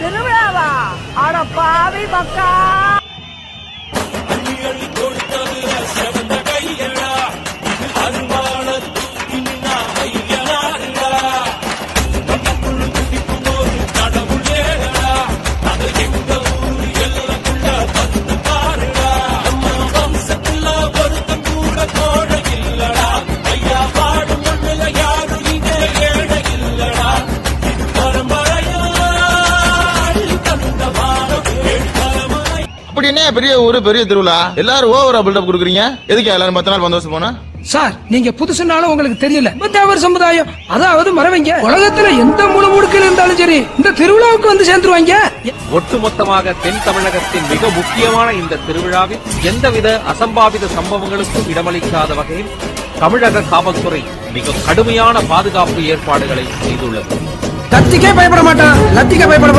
திருவிழாவா அட பாவி மக்கா அப்படி என்ன பெரிய ஊரு பெரிய திருவிழா எல்லாரும் ஓவரா பில்டப் கொடுக்குறீங்க? எதுக்கு எல்லாரும் பத்து நாள் பந்தோசம் போனா? சார் நீங்க புதுசுனாலும் உங்களுக்கு தெரியல. தேவர் சமுதாயம் அதாவது மறவைங்க உலகத்துல எந்த மூல முடுக்கில் இருந்தாலும் சரி இந்த திருவிழாவுக்கு வந்து சேர்ந்துருவாங்க. ஒட்டுமொத்தமாக தென் தமிழகத்தின் மிக முக்கியமான இந்த திருவிழாவில் எந்தவித அசம்பாவித சம்பவங்களுக்கும் இடமளிக்காத வகையில் தமிழக காவல்துறை மிக கடுமையான பாதுகாப்பு ஏற்பாடுகளை செய்துள்ளது. லத்திக்கே பயப்பட மாட்டான் லத்திக்கே பயப்பட